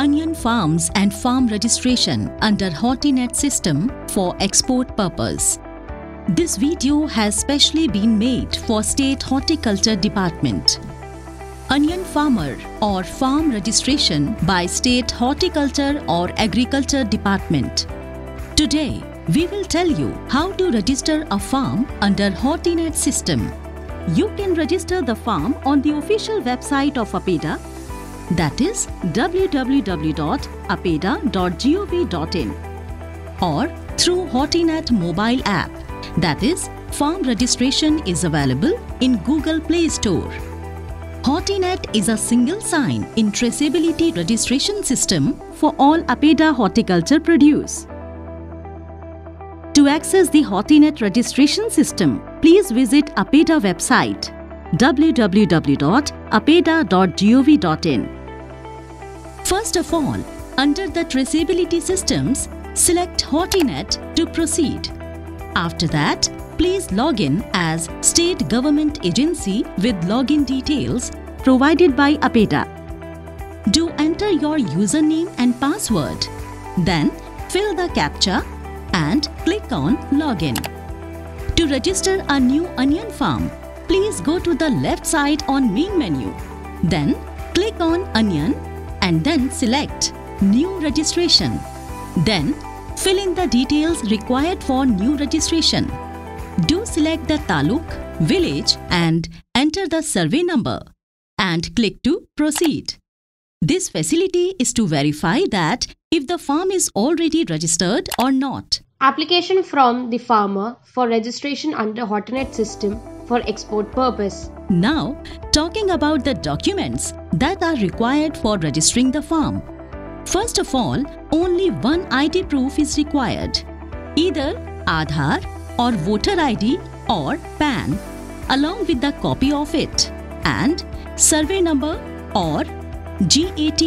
onion farms and farm registration under Hortinet system for export purpose. This video has specially been made for State Horticulture Department. Onion farmer or farm registration by State Horticulture or Agriculture Department. Today, we will tell you how to register a farm under Hortinet system. You can register the farm on the official website of APEDA that is www.apeda.gov.in or through Hortinet mobile app that is farm registration is available in Google Play Store. Hortinet is a single sign in traceability registration system for all APEDA horticulture produce. To access the Hortinet registration system, please visit APEDA website www.apeda.gov.in. First of all, under the traceability systems, select Hortinet to proceed. After that, please log in as state government agency with login details provided by APEDA. Do enter your username and password. Then fill the CAPTCHA and click on Login. To register a new onion farm, please go to the left side on main menu. Then click on Onion and then select New Registration. Then fill in the details required for new registration. Do select the taluk, village and enter the survey number and click to proceed. This facility is to verify that if the farm is already registered or not. Application from the farmer for registration under Hortinet system for export purpose. Now, talking about the documents that are required for registering the farm. First of all, only one ID proof is required. Either Aadhaar or voter ID or PAN along with the copy of it and survey number or GAT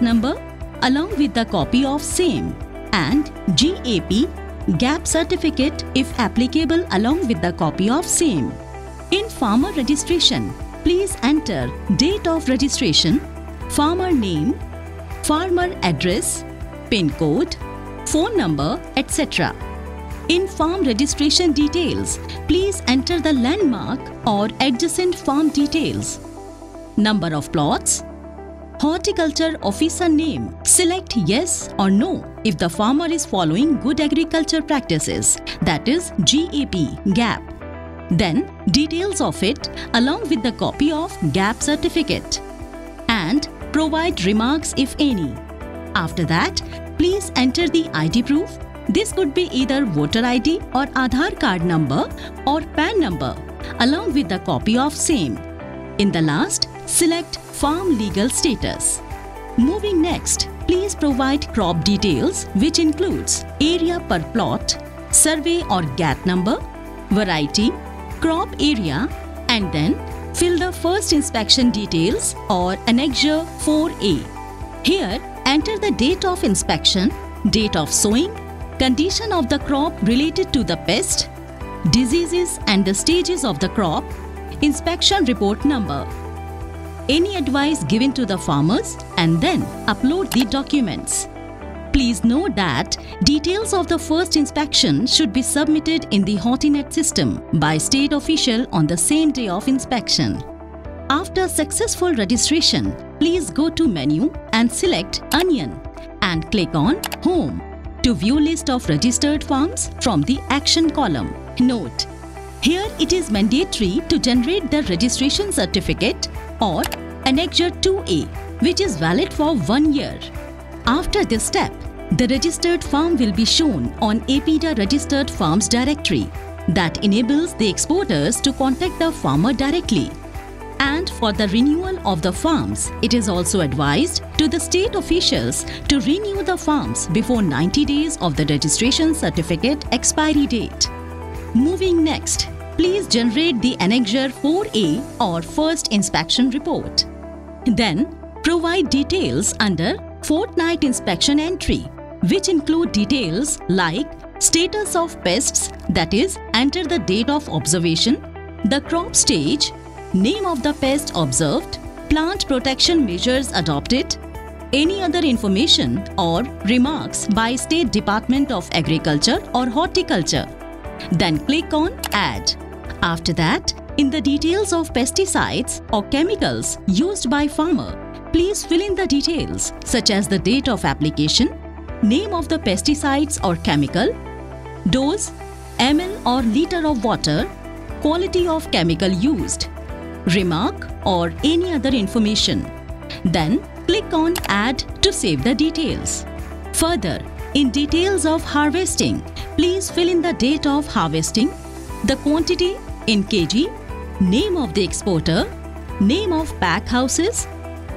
number along with the copy of same and GAP gap certificate if applicable along with the copy of same. In farmer registration, please enter date of registration, farmer name, farmer address, pin code, phone number, etc. In farm registration details, please enter the landmark or adjacent farm details. Number of plots, Horticulture officer name. Select yes or no if the farmer is following good agriculture practices, that is GAP, GAP. Then details of it along with the copy of GAP certificate. And provide remarks if any. After that, please enter the ID proof. This could be either voter ID or Aadhaar card number or PAN number along with the copy of same. In the last, select farm legal status. Moving next, please provide crop details which includes area per plot, survey or GAT number, variety, crop area and then fill the first inspection details or Annexure 4A. Here, enter the date of inspection, date of sowing, condition of the crop related to the pest, diseases and the stages of the crop, inspection report number, any advice given to the farmers and then upload the documents. Please note that details of the first inspection should be submitted in the Hortinet system by state official on the same day of inspection. After successful registration, please go to menu and select Onion and click on Home to view list of registered farms from the Action column. Note, here it is mandatory to generate the registration certificate or Annexure 2A which is valid for one year. After this step, the registered farm will be shown on APEDA Registered Farms directory that enables the exporters to contact the farmer directly. And for the renewal of the farms, it is also advised to the state officials to renew the farms before 90 days of the registration certificate expiry date. Moving next, please generate the Annexure 4A or First Inspection Report. Then, provide details under Fortnight Inspection Entry, which include details like status of pests, that is, enter the date of observation, the crop stage, name of the pest observed, plant protection measures adopted, any other information or remarks by State Department of Agriculture or Horticulture. Then click on Add. After that, in the details of pesticides or chemicals used by farmer, please fill in the details such as the date of application, name of the pesticides or chemical, dose, ml or liter of water, quality of chemical used, remark or any other information. Then click on Add to save the details. Further, in details of harvesting, please fill in the date of harvesting, the quantity in kg, name of the exporter, name of pack houses,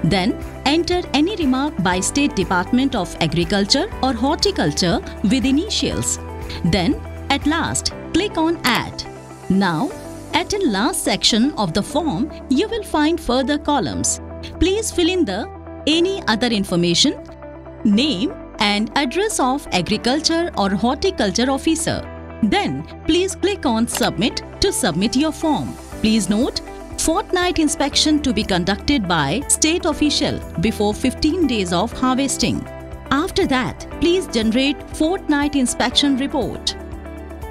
then enter any remark by State Department of Agriculture or Horticulture with initials. Then at last click on Add. Now at the last section of the form you will find further columns. Please fill in the any other information, name and address of agriculture or horticulture officer. Then please click on submit to submit your form. Please note fortnight inspection to be conducted by state official before 15 days of harvesting. After that, please generate fortnight inspection report.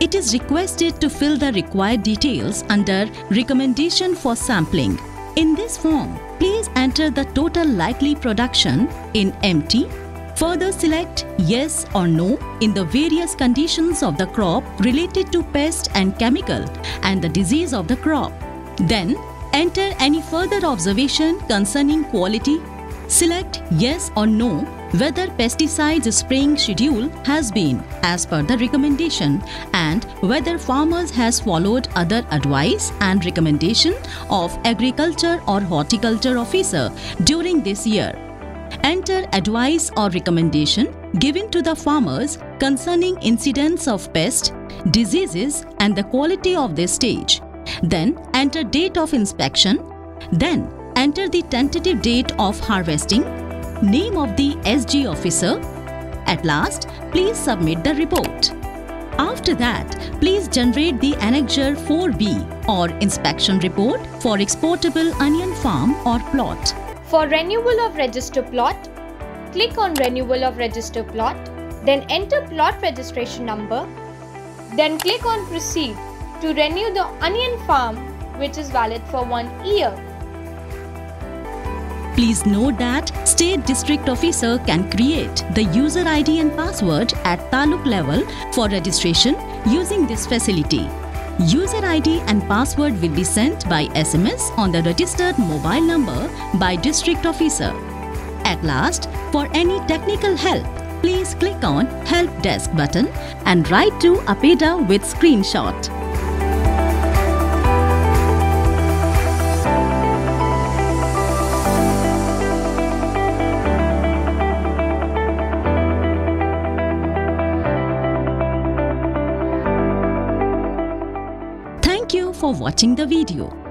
It is requested to fill the required details under recommendation for sampling. In this form, please enter the total likely production in MT. Further select yes or no in the various conditions of the crop related to pest and chemical and the disease of the crop. Then enter any further observation concerning quality. Select yes or no whether pesticides spraying schedule has been as per the recommendation and whether farmers has followed other advice and recommendation of agriculture or horticulture officer during this year enter advice or recommendation given to the farmers concerning incidence of pest diseases and the quality of this stage then enter date of inspection then enter the tentative date of harvesting name of the SG officer. At last, please submit the report. After that, please generate the Annexure 4B or inspection report for exportable onion farm or plot. For renewal of register plot, click on renewal of register plot, then enter plot registration number, then click on proceed to renew the onion farm which is valid for one year. Please note that State District Officer can create the user ID and password at Taluk level for registration using this facility. User ID and password will be sent by SMS on the registered mobile number by District Officer. At last, for any technical help, please click on Help Desk button and write to APEDA with screenshot. For watching the video.